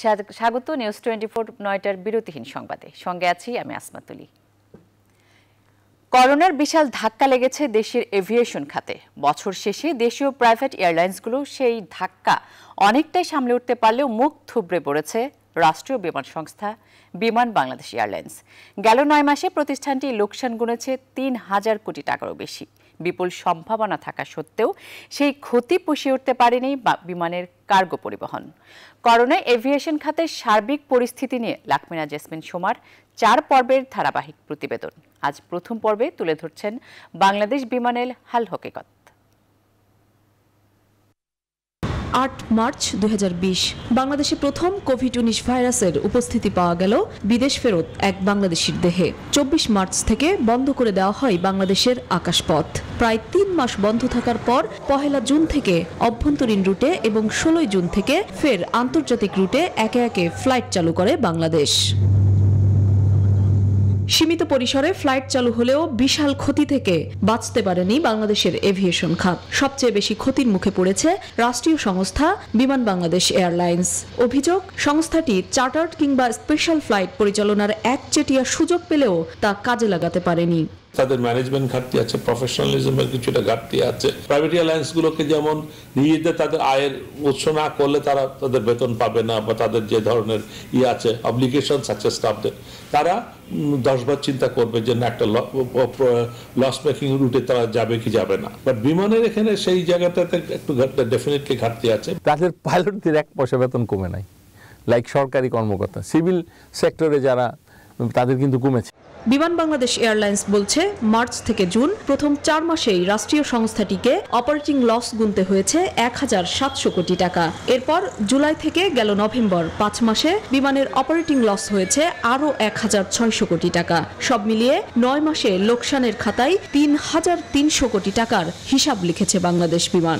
Swag- স্বাগত news twenty four নয়টার বিরতিহীন সংবাদে। সঙ্গে আছি আমি আসমাতুলি করোনার বিশাল ধাক্কা লেগেছে দেশের এভিয়েশন খাতে। বছর শেষে দেশীয় প্রাইভেট এয়ারলাইন্সগুলো সেই ধাক্কা অনেকটাই সামলে উঠতে পারলেও মুখ থুবড়ে পড়েছে রাষ্ট্রীয় বিমান সংস্থা বিমান বাংলাদেশ এয়ারলাইন্স। গেল নয় মাসে প্রতিষ্ঠানটি লোকসান গুনেছে তিন হাজার কোটি টাকারও বেশি। বিপুল সম্ভাবনা থাকা সত্ত্বেও সেই ক্ষতি পুষিয়ে উঠতে পারেনি বিমানের কার্গো পরিবহন। করোনায় এভিয়েশন খাতের সার্বিক পরিস্থিতি নিয়ে লাকমিনা জেসমিন সোমার চার পর্বের ধারাবাহিক প্রতিবেদন। আজ প্রথম পর্বে তুলে ধরছেন বাংলাদেশ বিমানের হাল হকিকত। আট মার্চ দুই হাজার বিশ। বাংলাদেশে প্রথম কোভিড উনিশ ভাইরাসের উপস্থিতি পাওয়া গেল। বিদেশ ফেরত এক বাংলাদেশির দেহে। চব্বিশ মার্চ থেকে বন্ধ করে দেওয়া হয় বাংলাদেশের আকাশপথ। প্রায় তিন মাস বন্ধ থাকার পর পহেলা জুন থেকে অভ্যন্তরীণ রুটে এবং ষোলোই জুন থেকে ফের আন্তর্জাতিক রুটে একে একে ফ্লাইট চালু করে বাংলাদেশ। সীমিত পরিসরে ফ্লাইট চালু হলেও বিশাল ক্ষতি থেকে বাঁচতে পারেনি বাংলাদেশের এভিয়েশন খাত। সবচেয়ে বেশি ক্ষতির মুখে পড়েছে রাষ্ট্রীয় সংস্থা বিমান বাংলাদেশ এয়ারলাইন্স। অভিযোগ, সংস্থাটি চার্টার্ড কিংবা স্পেশাল ফ্লাইট পরিচালনার একচেটিয়া সুযোগ পেলেও তা কাজে লাগাতে পারেনি। তাদের ম্যানেজমেন্ট ঘাটতি আছে প্রফেশনালিজমের কিছুটা ঘাটতি আছে। প্রাইভেট এয়ারলাইন্স গুলোকে যেমন নিজেদের তাদের আয়ের উৎস না করলে তারা তাদের বেতন পাবে না বা তাদের যে ধরনের ই আছে অব্লিগেশন আছে স্টাফদের তারা দশবার চিন্তা করবে যে না, একটা লস মেকিং রুটে তারা যাবে কি যাবে না। বাট বিমানের এখানে সেই জায়গাটাতে একটু ডেফিনেটলি ঘাটতি আছে। তাদের পাইলটদের এক পয়সা বেতন কমে নাই। লাইক সরকারি কর্মকর্তা সিভিল সেক্টরে যারা, তাদের কিন্তু কমেছে। বিমান বাংলাদেশ এয়ারলাইন্স বলছে, মার্চ থেকে জুন প্রথম চার মাসেই রাষ্ট্রীয় সংস্থাটিকে অপারেটিং লস গুনতে হয়েছে এক হাজার সাতশো কোটি টাকা। এরপর জুলাই থেকে গেল নভেম্বর, পাঁচ মাসে বিমানের অপারেটিং লস হয়েছে আরও এক হাজার ছয়শো কোটি টাকা। সব মিলিয়ে নয় মাসে লোকসানের খাতায় তিন হাজার তিনশো কোটি টাকার হিসাব লিখেছে বাংলাদেশ বিমান।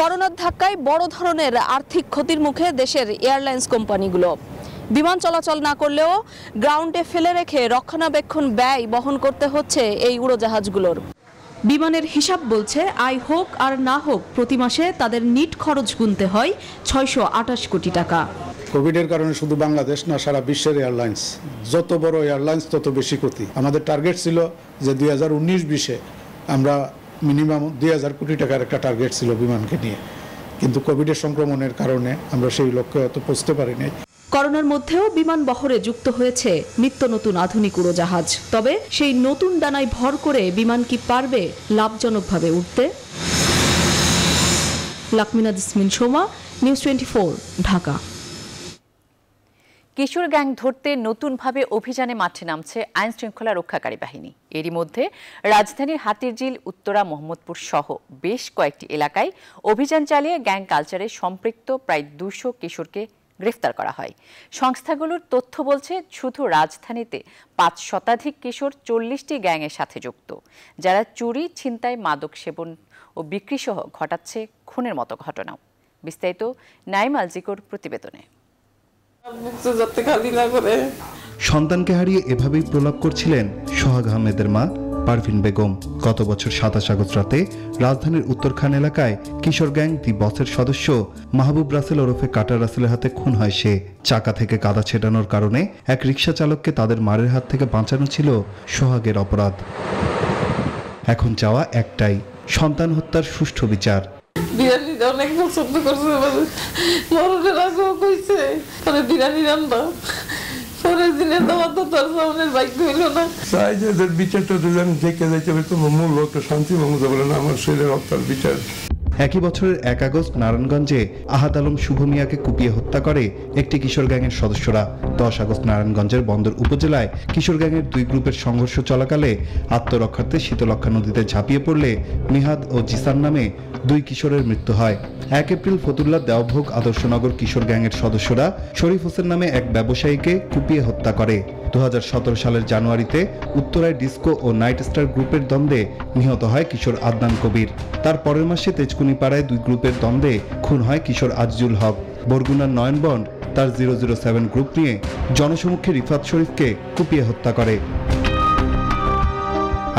করোনার ধাক্কায় বড় ধরনের আর্থিক ক্ষতির মুখে দেশের এয়ারলাইন্স কোম্পানিগুলো। বিমান চলাচল না করলেও গ্রাউন্ডে ফেলে রেখে রক্ষণাবেক্ষণ ব্যয় বহন করতে হচ্ছে এই উড়োজাহাজগুলোর। বিমানের হিসাব বলছে আয় হোক আর না হোক, প্রতি মাসে তাদের নিট খরচ গুনতে হয় ছয়শো আঠাশ কোটি টাকা। কোভিডের কারণে শুধু বাংলাদেশ না, সারা বিশ্বের এয়ারলাইন্স। যত বড় এয়ারলাইন্স, তত বেশি ক্ষতি। আমাদের টার্গেট ছিল যে দুই হাজার উনিশ বিশে আমরা মিনিমাম দুই হাজার কোটি টাকার একটা টার্গেট ছিল বিমানকে নিয়ে। কিন্তু কোভিডের সংক্রমণের কারণে আমরা সেই লক্ষ্যে অত পৌঁছতে পারিনি। করোনার মধ্যেও বিমান বহরে যুক্ত হয়েছে নিত্য নতুন আধুনিক উড়োজাহাজ। তবে সেই নতুন ডানায় ভর করে বিমান কি পারবে লাভজনকভাবে উঠতে? Lakmina Jasmin Soma, news twenty Dhaka. কিশোর গ্যাং ধরতে নতুনভাবে অভিযানে মাঠে নামছে আইন শৃঙ্খলা রক্ষাকারী বাহিনী। এরই মধ্যে রাজধানীর হাতিরঝিল, উত্তরা, মোহাম্মদপুর সহ বেশ কয়েকটি এলাকায় অভিযান চালিয়ে গ্যাং কালচারে সম্পৃক্ত প্রায় দুশো কিশোরকে গ্রেফতার করা হয়। সংস্থাগুলোর তথ্য বলছে শুধু রাজধানীতে পাঁচ শতাধিক কিশোর চল্লিশটি গ্যাংয়ের সাথে যুক্ত যারা চুরি ছিনতাই মাদক সেবন ও বিক্রি সহ ঘটাচ্ছে খুনের মতো ঘটনাও। বিস্তারিত নাইম আলজিকোর প্রতিবেদনে। সন্তানকে হারিয়ে এভাবেই প্রলাপ করছিলেন সোহাগ আহমেদের মা পারভিন বেগম, গত বছর সাতাশ আগস্ট রাতে রাজধানীর উত্তরখান এলাকায় কিশোর গ্যাং দি বসের সদস্য মাহবুব রাসেল ওরফে কাটা রাসেলের হাতে খুন হয় সে। চাকা থেকে কাদা ছেটানোর কারণে এক রিক্সা চালককে তাদের মারের হাত থেকে বাঁচানো ছিল সোহাগের অপরাধ। এখন চাওয়া একটাই, সন্তান হত্যার সুষ্ঠু বিচার। বিরিয়ানিটা অনেক পছন্দ করছে মরণের আগেও কইছে রান্না। পরের দিনে তোমার তো তোর সামনের বাইক হইল না। চাই যে বিচারটা বিচারটা দুজন থেকে যাইতে হবে তো মূল লোকটা শান্তি মমতা বলে না, আমার শরীরের রক্তার বিচার। একই বছরের এক আগস্ট নারায়ণগঞ্জে আহাদ আলম শুভ মিয়াকে কুপিয়ে হত্যা করে একটি কিশোর গ্যাংয়ের সদস্যরা। দশ আগস্ট নারায়ণগঞ্জের বন্দর উপজেলায় কিশোর গ্যাংয়ের দুই গ্রুপের সংঘর্ষ চলাকালে আত্মরক্ষার্থে শীতলক্ষা নদীতে ঝাঁপিয়ে পড়লে মিহাদ ও জিসান নামে দুই কিশোরের মৃত্যু হয়। এক এপ্রিল ফতুল্লা দেওভোগ আদর্শনগর কিশোর গ্যাংয়ের সদস্যরা শরীফ হোসেন নামে এক ব্যবসায়ীকে কুপিয়ে হত্যা করে। দু হাজার সতেরো সালের জানুয়ারিতে উত্তরায় ডিস্কো ও নাইট স্টার গ্রুপের দ্বন্দ্বে নিহত হয় কিশোর আদনান কবির। তার পরের মাসে তেজকুনি পাড়ায় দুই গ্রুপের দ্বন্দ্বে খুন হয় কিশোর আজিজুল হক। বরগুনার নয়নবন্ড তার জিরো জিরো সেভেন গ্রুপ নিয়ে জনসমুখে রিফাত শরীফকে কুপিয়ে হত্যা করে।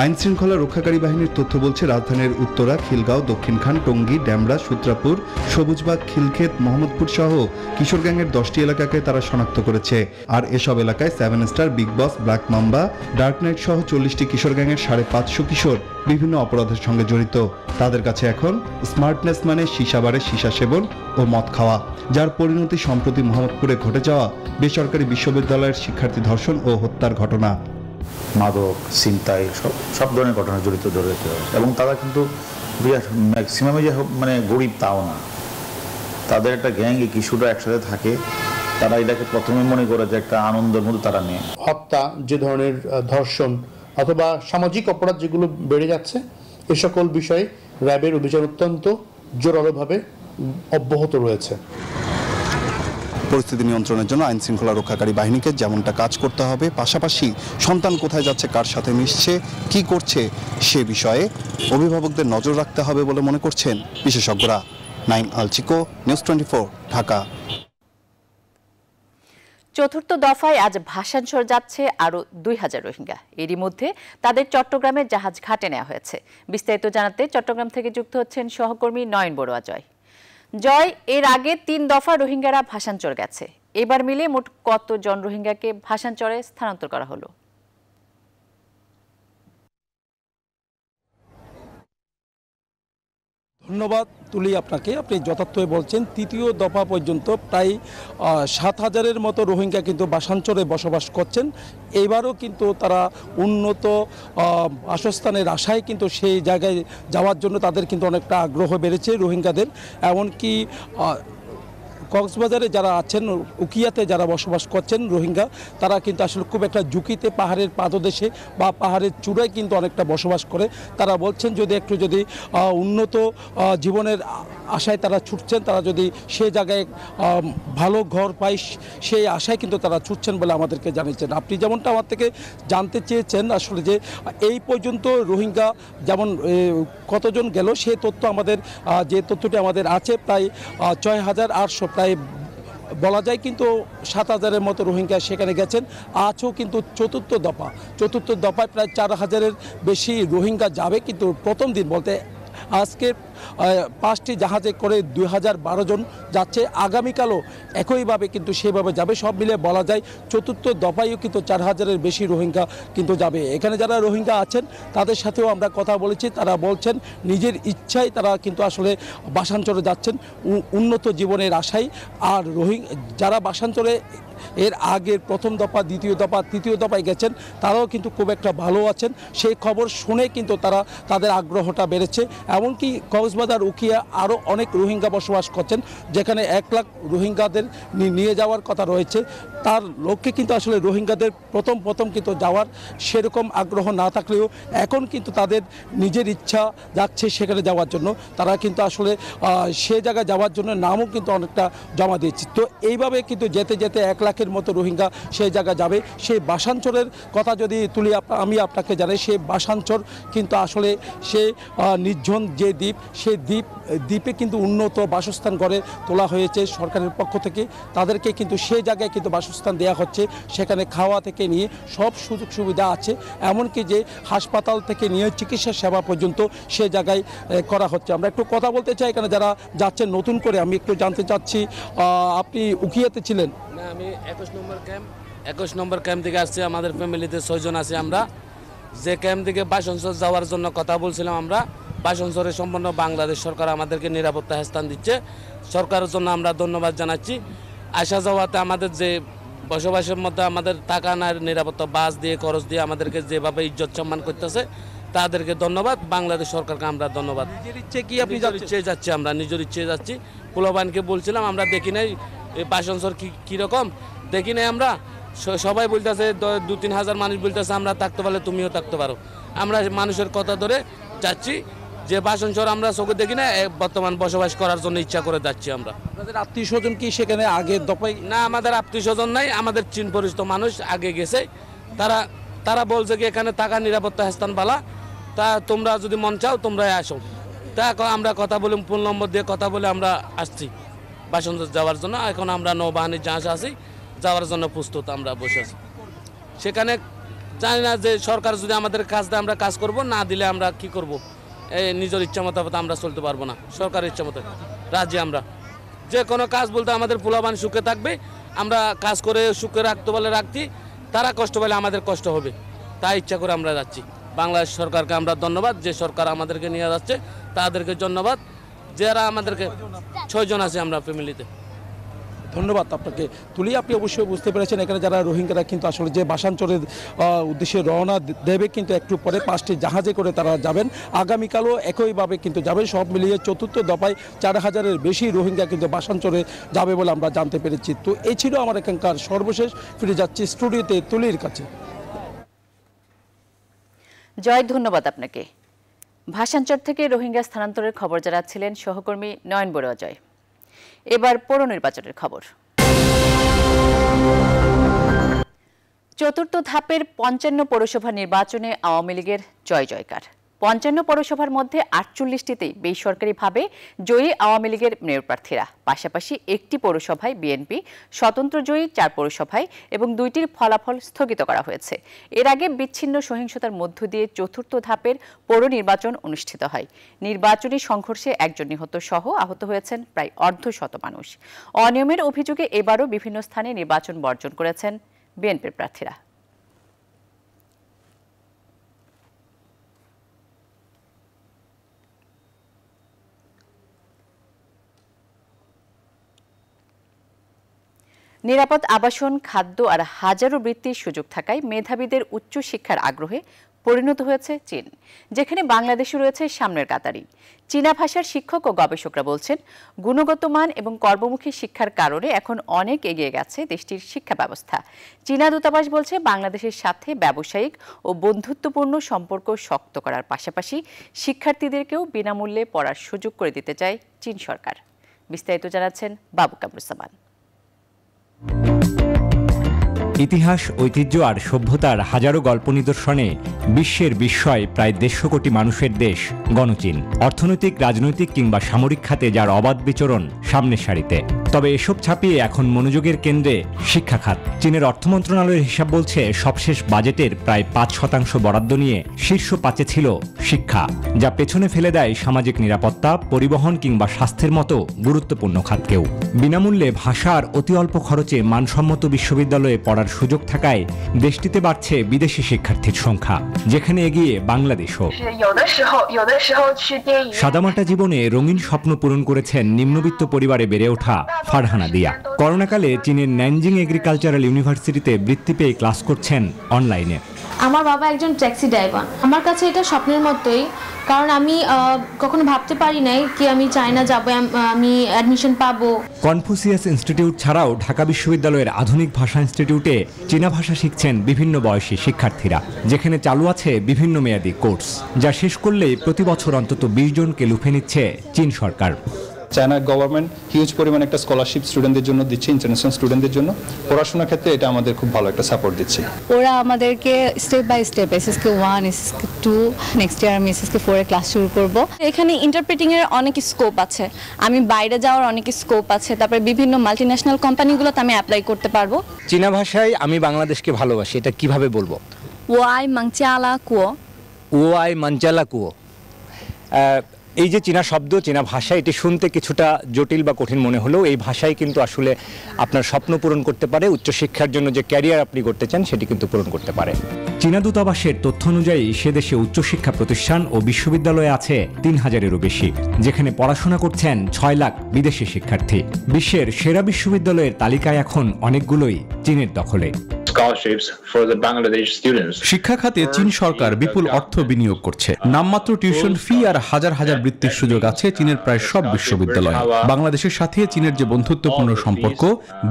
আইন শৃঙ্খলা রক্ষাকারী বাহিনীর তথ্য বলছে, রাজধানীর উত্তরা, খিলগাঁও দক্ষিণখান টঙ্গী, ড্যামরা, সূত্রাপুর, সবুজবাগ, খিলক্ষেত, মোহাম্মদপুর সহ কিশোর গ্যাংয়ের দশটি এলাকাকে তারা শনাক্ত করেছে। আর এসব এলাকায় seven star, big boss, black mamba, dark knight সহ চল্লিশটি কিশোর গ্যাংয়ের সাড়ে পাঁচশো কিশোর বিভিন্ন অপরাধের সঙ্গে জড়িত। তাদের কাছে এখন স্মার্টনেস মানে সীসাবারে সীসা সেবন ও মদ খাওয়া, যার পরিণতি সম্প্রতি মোহাম্মদপুরে ঘটে যাওয়া বেসরকারি বিশ্ববিদ্যালয়ের শিক্ষার্থী ধর্ষণ ও হত্যার ঘটনা। মাদক, ছিনতাই, সব সব ধরনের ঘটনা জড়িত রয়েছে। এবং তারা কিন্তু ম্যাক্সিমামে যে মানে গরিব তাও না। তাদের একটা গ্যাং এই কিশোররা একসাথে থাকে। তারা এটাকে প্রথমে মনে করে যে একটা আনন্দের মধ্যে তারা নেয়। হত্যা, যে ধরনের ধর্ষণ অথবা সামাজিক অপরাধ যেগুলো বেড়ে যাচ্ছে, এ সকল বিষয়ে র্যাবের অভিযান অত্যন্ত জোরালোভাবে অব্যাহত রয়েছে। পরিস্থিতি নিয়ন্ত্রণের জন্য আইন শৃঙ্খলা রক্ষাকারী বাহিনীকে যেমনটা কাজ করতে হবে, পাশাপাশি সন্তান কোথায় যাচ্ছে, কার সাথে মিশছে, কি করছে সে বিষয়ে অভিভাবকদের নজর রাখতে হবে বলে মনে করছেন বিশেষজ্ঞরা। নাইম আলচিকো নিউজ টোয়েন্টি ঢাকা। চতুর্থ দফায় আজ ভাসানচর যাচ্ছে আরও দুই হাজার রোহিঙ্গা। এরই মধ্যে তাদের চট্টগ্রামের জাহাজ ঘাটে নেওয়া হয়েছে। বিস্তারিত জানাতে চট্টগ্রাম থেকে যুক্ত হচ্ছেন সহকর্মী নয়ন বড়ুয়া জয়। জয়, এর আগে তিন দফা রোহিঙ্গারা ভাসানচর গেছে। এবার মিলে মোট কতজন রোহিঙ্গাকে ভাসানচরে স্থানান্তর করা হলো? ধন্যবাদ তুলি আপনাকে। আপনি যথার্থই বলছেন, তৃতীয় দফা পর্যন্ত প্রায় সাত হাজারের মতো রোহিঙ্গা কিন্তু বাসাঞ্চলে বসবাস করছেন। এবারও কিন্তু তারা উন্নত বাসস্থানের আশায় কিন্তু সেই জায়গায় যাওয়ার জন্য তাদের কিন্তু অনেকটা আগ্রহ বেড়েছে রোহিঙ্গাদের। এমনকি কক্সবাজারে যারা আছেন, উকিয়াতে যারা বসবাস করছেন রোহিঙ্গা, তারা কিন্তু আসলে খুব একটা ঝুঁকিতে পাহাড়ের পাদদেশে বা পাহাড়ের চূড়ায় কিন্তু অনেকটা বসবাস করে। তারা বলছেন, যদি একটু যদি উন্নত জীবনের আশায় তারা ছুটছেন, তারা যদি সে জায়গায় ভালো ঘর পায়, সেই আশায় কিন্তু তারা ছুটছেন বলে আমাদেরকে জানিয়েছেন। আপনি যেমনটা আমার থেকে জানতে চেয়েছেন, আসলে যে, এই পর্যন্ত রোহিঙ্গা যেমন কতজন গেল, সে তথ্য আমাদের যে তথ্যটি আমাদের আছে, প্রায় ছয় হাজার আটশো, প্রায় বলা যায় কিন্তু সাত হাজারের মতো রোহিঙ্গা সেখানে গেছেন। আজও কিন্তু চতুর্থ দফা। চতুর্থ দফায় প্রায় চার হাজারের বেশি রোহিঙ্গা যাবে কিন্তু প্রথম দিন বলতে আজকে পাঁচটি জাহাজে করে দুই হাজার বারো জন যাচ্ছে। আগামীকালও একইভাবে কিন্তু সেভাবে যাবে। সব মিলে বলা যায় চতুর্থ দফায়ও কিন্তু চার হাজারের বেশি রোহিঙ্গা কিন্তু যাবে। এখানে যারা রোহিঙ্গা আছেন, তাদের সাথেও আমরা কথা বলেছি। তারা বলছেন, নিজের ইচ্ছায় তারা কিন্তু আসলে বাসাঞ্চলে যাচ্ছেন। উন্নত জীবনের আশায়। আর রোহিঙ্গা যারা বাসাঞ্চলে এর আগের প্রথম দফা, দ্বিতীয় দফা, তৃতীয় দফায় গেছেন, তারাও কিন্তু খুব একটা ভালো আছেন। সেই খবর শুনে কিন্তু তারা তাদের আগ্রহটা বেড়েছে। এমনকি কক্সবাজার উকিয়া আরও অনেক রোহিঙ্গা বসবাস করছেন, যেখানে এক লাখ রোহিঙ্গাদের নিয়ে যাওয়ার কথা রয়েছে। তার লক্ষ্যে কিন্তু আসলে রোহিঙ্গাদের প্রথম প্রথম কিন্তু যাওয়ার সেরকম আগ্রহ না থাকলেও এখন কিন্তু তাদের নিজের ইচ্ছা যাচ্ছে সেখানে যাওয়ার জন্য। তারা কিন্তু আসলে সে জায়গায় যাওয়ার জন্য নামও কিন্তু অনেকটা জমা দিয়েছে। তো এইভাবে কিন্তু যেতে যেতে এক লাখের মতো রোহিঙ্গা সেই জায়গায় যাবে। সেই বাসাঞ্চলের কথা যদি তুলি আমি আপনাকে জানাই, সেই বাসাঞ্চল কিন্তু আসলে সে নির্জন যে দ্বীপ, সেই দ্বীপ, দ্বীপে কিন্তু উন্নত বাসস্থান গড়ে তোলা হয়েছে সরকারের পক্ষ থেকে। তাদেরকে কিন্তু সেই জায়গায় কিন্তু বাসস্থান দেওয়া হচ্ছে। সেখানে খাওয়া থেকে নিয়ে সব সুযোগ সুবিধা আছে। এমনকি যে হাসপাতাল থেকে নিয়ে চিকিৎসা সেবা পর্যন্ত সে জায়গায় করা হচ্ছে। আমরা একটু কথা বলতে চাই এখানে যারা যাচ্ছেন, নতুন করে আমি একটু জানতে চাচ্ছি আপনি উকিয়াতে ছিলেন? আমি একুশ নম্বর ক্যাম্প একুশ নম্বর ক্যাম্প থেকে আসছি আমাদের ফ্যামিলিতে ছয়জন আছি আমরা। যে ক্যাম্প থেকে বাসনসর যাওয়ার জন্য কথা বলছিলাম আমরা বাসনসরে সম্পূর্ণ বাংলাদেশ সরকার আমাদেরকে নিরাপত্তা স্থান দিচ্ছে। সরকারের জন্য আমরা ধন্যবাদ জানাচ্ছি। আসা যাওয়াতে আমাদের যে বসবাসের মধ্যে আমাদের টাকা না নিরাপত্তা বাস দিয়ে খরচ দিয়ে আমাদেরকে যেভাবে ইজ্জত সম্মান করতেছে তাদেরকে ধন্যবাদ। বাংলাদেশ সরকারকে আমরা ধন্যবাদ। নিজের ইচ্ছে কি আপনি নিজের ইচ্ছে যাচ্ছি আমরা নিজের ইচ্ছে যাচ্ছি। পোলাবানকে বলছিলাম আমরা দেখি নাই এই বাসনসর কি কীরকম দেখি নাই আমরা। সবাই বলতেছে দু তিন হাজার মানুষ বলতেছে আমরা থাকতে পারলে তুমিও থাকতে পারো। আমরা মানুষের কথা ধরে যাচ্ছি। যে বাসনসর আমরা চোখে দেখি না বর্তমান বসবাস করার জন্য ইচ্ছা করে যাচ্ছি আমরা। আপনাদের আত্মীয় স্বজন কি সেখানে আগে দফায় না আমাদের আত্মীয় স্বজন নাই আমাদের চীন পরিচিত মানুষ আগে গেছে। তারা তারা বলছে কি এখানে থাকা নিরাপত্তা স্থান বালা তা তোমরা যদি মন চাও তোমরা আসো। তা আমরা কথা বলে ফোন নম্বর দিয়ে কথা বলে আমরা আসছি। বাসন্তর যাওয়ার জন্য। এখন আমরা নৌবাহিনীর জাহাজ আছি, যাওয়ার জন্য প্রস্তুত আমরা বসে আছি। সেখানে জানি না যে সরকার যদি আমাদের কাজ দেয়, আমরা কাজ করব, না দিলে আমরা কি করব? এই নিজের ইচ্ছা মতো আমরা চলতে পারব না। সরকারের ইচ্ছা মতো রাজি আমরা। যে কোনো কাজ বলতে আমাদের পোলাবান সুখে থাকবে, আমরা কাজ করে সুখে রাখতে বলে রাখছি, তারা কষ্ট পেলে আমাদের কষ্ট হবে। তাই ইচ্ছা করে আমরা যাচ্ছি। বাংলাদেশ সরকারকে আমরা ধন্যবাদ, যে সরকার আমাদেরকে নিয়ে যাচ্ছে, তাদেরকে ধন্যবাদ। যারা আমাদেরকে ছয়জন আছে আমরা ফ্যামিলিতে। ধন্যবাদ আপনাকে। তুলি আপনি অবশ্যই বুঝতে পেরেছেন এখানে যারা রোহিঙ্গারা কিন্তু আসলে যে বাসাঞ্চলের উদ্দেশ্যে রওনা দেবে কিন্তু একটু পরে পাঁচটি জাহাজে করে তারা যাবেন। আগামীকালও একইভাবে কিন্তু যাবেন। সব মিলিয়ে চতুর্থ দফায় চার হাজারের বেশি রোহিঙ্গা কিন্তু বাসাঞ্চলে যাবে বলে আমরা জানতে পেরেছি। তো এই ছিল আমার এখানকার সর্বশেষ। ফিরে যাচ্ছি স্টুডিওতে তুলির কাছে। জয় ধন্যবাদ আপনাকে। ভাষাঞ্চর থেকে রোহিঙ্গা স্থানান্তরের খবর জানাচ্ছিলেন সহকর্মী নয়ন বড়ুয়া জয় এবার পৌর নির্বাচনের খবর। চতুর্থ ধাপের পঞ্চান্ন পৌরসভা নির্বাচনে আওয়ামী লীগের জয় জয়কার পঞ্চান্ন পৌরসভার মধ্যে আটচল্লিশটিতেই বেসরকারিভাবে জয়ী আওয়ামী লীগের মেয়র প্রার্থীরা। পাশাপাশি একটি পৌরসভায় বিএনপি, স্বতন্ত্র জয়ী চার পৌরসভায় এবং দুইটির ফলাফল স্থগিত করা হয়েছে। এর আগে বিচ্ছিন্ন সহিংসতার মধ্য দিয়ে চতুর্থ ধাপের পৌর নির্বাচন অনুষ্ঠিত হয়। নির্বাচনী সংঘর্ষে একজন নিহত সহ আহত হয়েছেন প্রায় অর্ধ শত মানুষ। অনিয়মের অভিযোগে এবারও বিভিন্ন স্থানে নির্বাচন বর্জন করেছেন বিএনপির প্রার্থীরা। নিরাপদ আবাসন, খাদ্য আর হাজারো বৃত্তির সুযোগ থাকায় মেধাবীদের উচ্চশিক্ষার আগ্রহে পরিণত হয়েছে চীন, যেখানে বাংলাদেশও রয়েছে সামনের কাতারি। চীনা ভাষার শিক্ষক ও গবেষকরা বলছেন, গুণগত মান এবং কর্মমুখী শিক্ষার কারণে এখন অনেক এগিয়ে গেছে দেশটির শিক্ষা ব্যবস্থা। চীনা দূতাবাস বলছে, বাংলাদেশের সাথে ব্যবসায়িক ও বন্ধুত্বপূর্ণ সম্পর্ক শক্ত করার পাশাপাশি শিক্ষার্থীদেরকেও বিনামূল্যে পড়ার সুযোগ করে দিতে চায় চীন সরকার। বিস্তারিত জানাচ্ছেন বাবু কামরুজ্জামান। ইতিহাস, ঐতিহ্য আর সভ্যতার হাজারো গল্প নিদর্শনে বিশ্বের বিস্ময় প্রায় দেড়শো কোটি মানুষের দেশ, গণচীন। অর্থনৈতিক, রাজনৈতিক কিংবা সামরিক খাতে যার অবাধ বিচরণ সামনের সারিতে। তবে এসব ছাপিয়ে এখন মনোযোগের কেন্দ্রে শিক্ষা খাত। চীনের অর্থ মন্ত্রণালয়ের হিসাব বলছে, সবশেষ বাজেটের প্রায় পাঁচ শতাংশ বরাদ্দ নিয়ে শীর্ষ পাঁচে ছিল শিক্ষা, যা পেছনে ফেলে দেয় সামাজিক নিরাপত্তা, পরিবহন কিংবা স্বাস্থ্যের মতো গুরুত্বপূর্ণ খাতকেও। বিনামূল্যে ভাষার অতি অল্প খরচে মানসম্মত বিশ্ববিদ্যালয়ে পড়ার সুযোগ থাকায় দেশটিতে বাড়ছে বিদেশি শিক্ষার্থীর সংখ্যা, যেখানে এগিয়ে বাংলাদেশও। সাদামাটা জীবনে রঙিন স্বপ্ন পূরণ করেছেন নিম্নবিত্ত পরিবারে বেড়ে ওঠা ফারহানা দিয়া। করোনাকালে চীনের ন্যানজিং এগ্রিকালচারাল ইউনিভার্সিটিতে বৃত্তি পেয়ে ক্লাস করছেন অনলাইনে। আমার বাবা একজন ট্যাক্সি ড্রাইভার। আমার কাছে এটা স্বপ্নের মতোই কারণ আমি কখনো ভাবতে পারি নাই কি আমি চায়না যাব আমি অ্যাডমিশন পাবো। কনফুসিয়াস ইনস্টিটিউট ছাড়াও ঢাকা বিশ্ববিদ্যালয়ের আধুনিক ভাষা ইনস্টিটিউটে চীনা ভাষা শিখছেন বিভিন্ন বয়সী শিক্ষার্থীরা যেখানে চালু আছে বিভিন্ন মেয়াদী কোর্স যা শেষ করলেই প্রতি বছর অন্তত বিশ জনকে লুফে নিচ্ছে চীন সরকার। চায়না গভর্নমেন্ট হিউজ পরিমাণে একটা স্কলারশিপ স্টুডেন্টদের জন্য দিচ্ছে ইন্টারন্যাশনাল স্টুডেন্টদের জন্য। পড়াশোনার ক্ষেত্রে এটা আমাদের খুব ভালো একটা সাপোর্ট দিচ্ছে। ওরা আমাদেরকে step by step SSK one SSK two next year আমি এসএসকে ফোরে ক্লাস শুরু করব। এখানে ইন্টারপ্রেটিং এর অনেক স্কোপ আছে। আমি বাইরে যাওয়ার অনেক স্কোপ আছে তারপরে বিভিন্ন মাল্টিন্যাশনাল কোম্পানিগুলোতে আমি অ্যাপ্লাই করতে পারব। চীনা ভাষায় আমি বাংলাদেশকে ভালোবাসি এটা কীভাবে বলব? ওয়াই মাংচালা কুয়ো। ও আই মাঞ্চালা কুয়ো এই যে চীনা শব্দ, চীনা ভাষা, এটি শুনতে কিছুটা জটিল বা কঠিন মনে হলেও এই ভাষাই কিন্তু আসলে আপনার স্বপ্ন পূরণ করতে পারে। উচ্চশিক্ষার জন্য যে ক্যারিয়ার আপনি করতে চান, সেটি কিন্তু পূরণ করতে পারে। চীনা দূতাবাসের তথ্য অনুযায়ী, সে দেশে উচ্চশিক্ষা প্রতিষ্ঠান ও বিশ্ববিদ্যালয় আছে তিন হাজারেরও বেশি, যেখানে পড়াশোনা করছেন ছয় লাখ বিদেশি শিক্ষার্থী। বিশ্বের সেরা বিশ্ববিদ্যালয়ের তালিকায় এখন অনেকগুলোই চীনের দখলে। Scholarships for the Bangladesh students. শিক্ষা খাতে চীন সরকার বিপুল অর্থ বিনিয়োগ করছে। নামমাত্র টিউশন ফি আর হাজার হাজার বৃত্তির সুযোগ আছে চীনের প্রায় সব বিশ্ববিদ্যালয়ে। বাংলাদেশের সাথে চীনের যে বন্ধুত্বপূর্ণ সম্পর্ক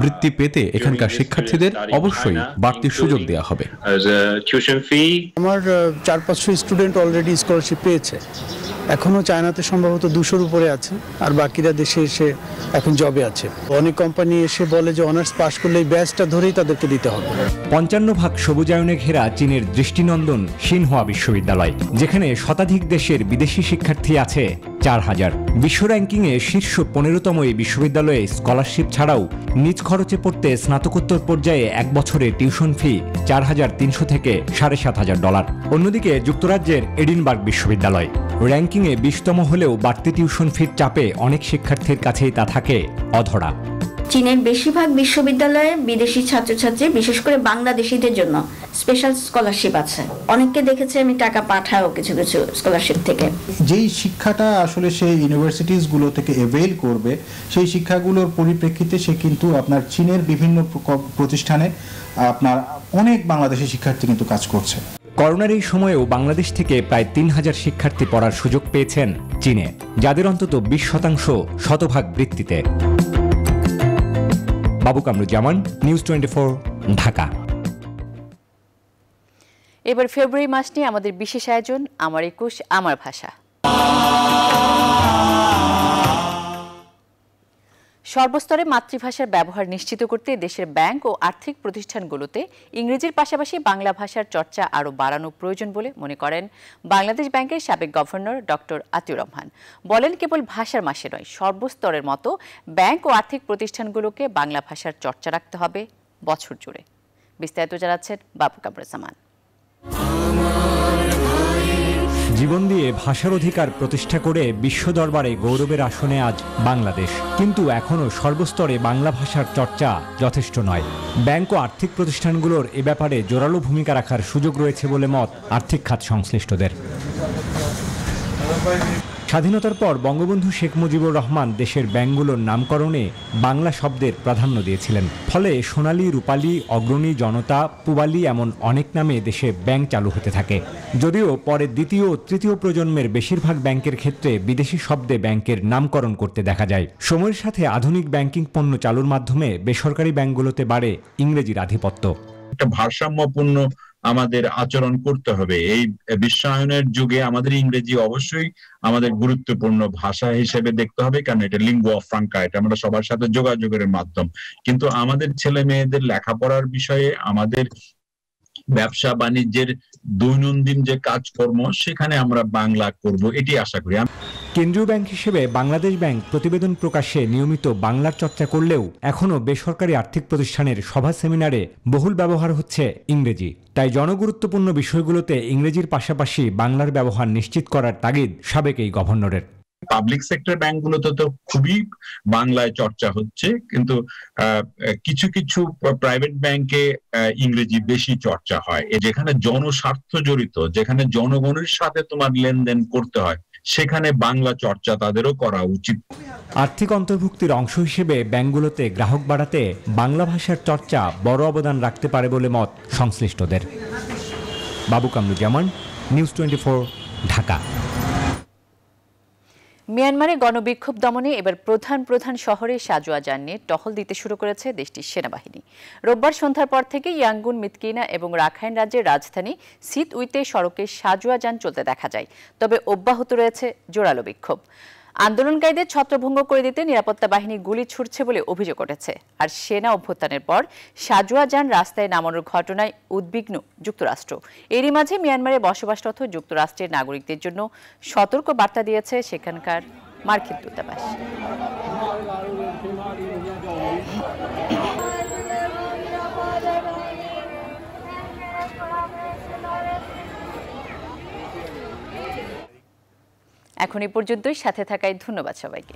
বৃত্তি পেতে এখানকার শিক্ষার্থীদের অবশ্যই বাড়তি সুযোগ দেওয়া হবে। আমার চার পাঁচশো স্টুডেন্ট অলরেডি স্কলারশিপ পেয়েছে। এখনও চায়নাতে সম্ভবত দুশোর উপরে আছে আর বাকিরা দেশে এসে এখন জবে আছে। অনেক কোম্পানি এসে বলে যে অনার্স পাশ করলে এই ব্যাচটা ধরেই তাদেরকে দিতে হবে। পঞ্চান্ন ভাগ সবুজায়নে ঘেরা চীনের দৃষ্টিনন্দন সিনহুয়া বিশ্ববিদ্যালয়, যেখানে শতাধিক দেশের বিদেশি শিক্ষার্থী আছে চার হাজার। বিশ্ব র্যাঙ্কিংয়ে শীর্ষ পনেরোতম এই বিশ্ববিদ্যালয়ে স্কলারশিপ ছাড়াও নিজ খরচে পড়তে স্নাতকোত্তর পর্যায়ে এক বছরে টিউশন ফি চার হাজার তিনশো থেকে সাড়ে সাত হাজার ডলার। অন্যদিকে যুক্তরাজ্যের এডিনবার্গ বিশ্ববিদ্যালয়, র্যাঙ্কিংয়ে বিশতম হলেও বাড়তি টিউশন ফির চাপে অনেক শিক্ষার্থীর কাছেই তা থাকে অধরা। চীনের বেশিরভাগ বিশ্ববিদ্যালয়ে বিদেশি ছাত্রছাত্রী বিশেষ করে বাংলাদেশিদের জন্য স্পেশাল স্কলারশিপ আছে। অনেককে দেখেছি আমি টাকা পাঠাও কিছু কিছু স্কলারশিপ থেকে। যেই শিক্ষাটা আসলে সে ইউনিভার্সিটিসগুলো থেকে এভেইল করবে সেই শিক্ষাগুলোর পরিপ্রেক্ষিতে সে কিন্তু আপনার চীনের বিভিন্ন প্রতিষ্ঠানে আপনার অনেক বাংলাদেশি শিক্ষার্থী কিন্তু কাজ করছে। করোনার এই সময়েও বাংলাদেশ থেকে প্রায় তিন হাজার শিক্ষার্থী পড়ার সুযোগ পেয়েছেন চীনে যাদের অন্তত বিশ শতাংশ শতভাগ বৃত্তিতে। Babu Kamruzzaman news twenty four Dhaka. এবার ফেব্রুয়ারি মাস নিয়ে আমাদের বিশেষ আয়োজন, আমার একুশ, আমার ভাষা। সর্বস্তরে মাতৃভাষার ব্যবহার নিশ্চিত করতে দেশের ব্যাংক ও আর্থিক প্রতিষ্ঠানগুলোতে ইংরেজির পাশাপাশি বাংলা ভাষার চর্চা আরও বাড়ানো প্রয়োজন বলে মনে করেন বাংলাদেশ ব্যাংকের সাবেক গভর্নর ডক্টর আতিউর রহমান। বলেন, কেবল ভাষার মাসে নয়, সর্বস্তরের মতো ব্যাংক ও আর্থিক প্রতিষ্ঠানগুলোকে বাংলা ভাষার চর্চা রাখতে হবে বছর জুড়ে। বিস্তারিত জানাচ্ছেন বাবু কামরুজ্জামান। জীবন দিয়ে ভাষার অধিকার প্রতিষ্ঠা করে বিশ্ব দরবারে গৌরবের আসনে আজ বাংলাদেশ। কিন্তু এখনও সর্বস্তরে বাংলা ভাষার চর্চা যথেষ্ট নয়। ব্যাংক ও আর্থিক প্রতিষ্ঠানগুলোর এ ব্যাপারে জোরালো ভূমিকা রাখার সুযোগ রয়েছে বলে মত আর্থিক খাত সংশ্লিষ্টদের। স্বাধীনতার পর বঙ্গবন্ধু শেখ মুজিবুর রহমান দেশের ব্যাংকগুলোর নামকরণে বাংলা শব্দের প্রাধান্য দিয়েছিলেন। ফলে সোনালী, রূপালী, অগ্রণী জনতা, পুবালি এমন অনেক নামে দেশে ব্যাংক চালু হতে থাকে। যদিও পরে দ্বিতীয় ও তৃতীয় প্রজন্মের বেশিরভাগ ব্যাংকের ক্ষেত্রে বিদেশি শব্দে ব্যাংকের নামকরণ করতে দেখা যায়। সময়ের সাথে আধুনিক ব্যাংকিং পণ্য চালুর মাধ্যমে বেসরকারি ব্যাংকগুলোতে বাড়ে ইংরেজির আধিপত্য। একটা ভারসাম্যপূর্ণ আমাদের আচরণ করতে হবে। এই বিশ্বায়নের যুগে আমাদের ইংরেজি অবশ্যই আমাদের গুরুত্বপূর্ণ ভাষা হিসেবে দেখতে হবে, কারণ এটা লিঙ্গুয়া ফ্রাঙ্কা এটা আমরা সবার সাথে যোগাযোগের মাধ্যম। কিন্তু আমাদের ছেলে মেয়েদের লেখাপড়ার বিষয়ে আমাদের ব্যবসা বাণিজ্যের দৈনন্দিন যে কাজকর্ম, সেখানে আমরা বাংলা করব, এটি আশা করি। কেন্দ্রীয় ব্যাংক হিসেবে বাংলাদেশ ব্যাংক প্রতিবেদন প্রকাশে নিয়মিত বাংলার চর্চা করলেও এখনও বেসরকারি আর্থিক প্রতিষ্ঠানের সভা সেমিনারে বহুল ব্যবহার হচ্ছে ইংরেজি। তাই জনগুরুত্বপূর্ণ বিষয়গুলোতে ইংরেজির পাশাপাশি বাংলার ব্যবহার নিশ্চিত করার তাগিদ সাবেক এই গভর্নরের। পাবলিক সেক্টর ব্যাংকগুলোতে তো খুবই বাংলায় চর্চা হচ্ছে, কিন্তু কিছু কিছু প্রাইভেট ব্যাংকে ইংরেজি বেশি চর্চা হয়। যেখানে জনস্বার্থ জড়িত, যেখানে জনগণের সাথে তোমার লেনদেন করতে হয়, সেখানে বাংলা চর্চা তাদেরও করা উচিত। আর্থিক অন্তর্ভুক্তির অংশ হিসেবে ব্যাংকগুলোতে গ্রাহক বাড়াতে বাংলা ভাষার চর্চা বড় অবদান রাখতে পারে বলে মত সংশ্লিষ্টদের। বাবু কামরুজ্জামান নিউজ টোয়েন্টি ঢাকা। মিয়ানমারে গণবিক্ষোভ দমনে এবার প্রধান প্রধান শহরে সাজোয়া যান নিয়ে টহল দিতে শুরু করেছে দেশটির সেনাবাহিনী। রোববার সন্ধ্যার পর থেকে ইয়াঙ্গুন মিতকিনা এবং রাখাইন রাজ্যের রাজধানী সিত উইতে সড়কে সাজোয়া যান চলতে দেখা যায়। তবে অব্যাহত রয়েছে জোরালো বিক্ষোভ। আন্দোলনকারীদের ছত্রভঙ্গ করে দিতে নিরাপত্তা বাহিনী গুলি ছুটছে বলে অভিযোগ উঠেছে। আর সেনা অভ্যুত্থানের পর সাজুয়া যান রাস্তায় নামানোর ঘটনায় উদ্বিগ্ন যুক্তরাষ্ট্র। এরই মাঝে মিয়ানমারে বসবাসরত যুক্তরাষ্ট্রের নাগরিকদের জন্য সতর্ক বার্তা দিয়েছে সেখানকার মার্কিন দূতাবাস। এখন এই পর্যন্তই সাথে থাকায় ধন্যবাদ সবাইকে।